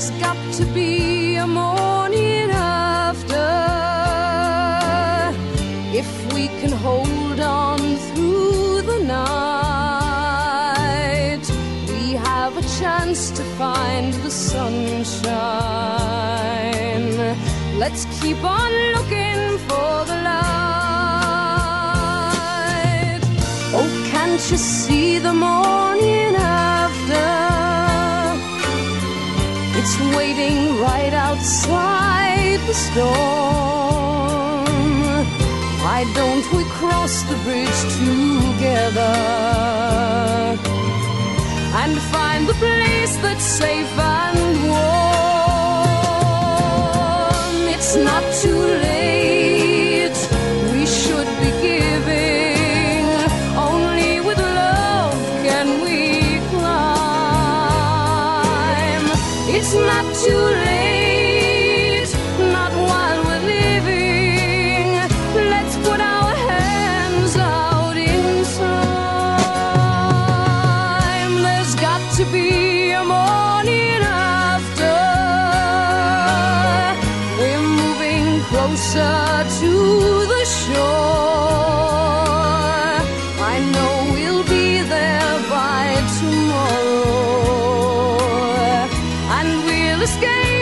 There's got to be a morning after if we can hold on through the night. We have a chance to find the sunshine. Let's keep on looking for the light. Oh, can't you see the morning after? It's waiting right outside the storm. Why don't we cross the bridge together and find the place that's safe and warm? It's not too It's not too late. Not while we're living. Let's put our hands out in time. There's got to be a morning after. We're moving closer to escape.